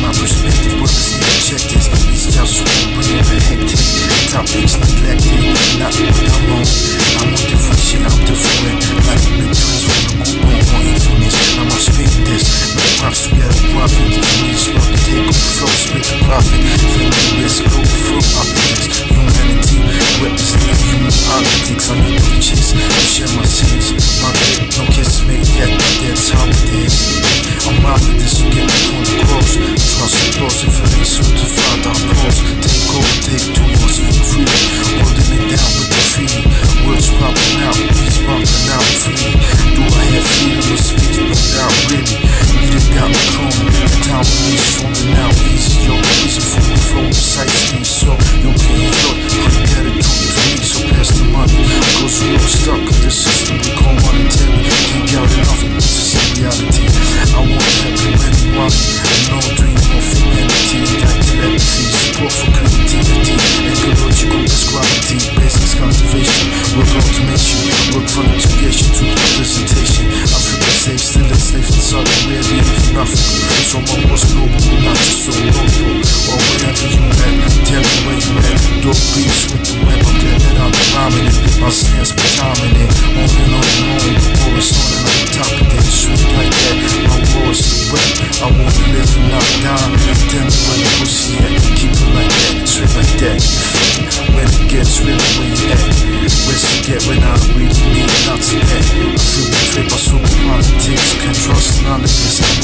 My perspective was to see objectives. These jobs were but never hectic. Topics neglected, not what I'm on. I'm on different shit, I'm different. Like big twins from the group on one infamous. I must fit this. My props, we a profit. If you need to take over flow, split the profit. Feel the risk, go through optics. Humanity, representing human politics. I'm the riches, share my sins. My bed, don't kiss me yet, that's how it is. dominant Moving on and on, always on the right top of this Sweet like that, my war is wet I wanna live and not die Tell me where the pussy at, keep it like that. Straight like that, When it gets real, where you at? Where's you get when I really need not to that I feel betrayed by super politics. Can't trust none of this.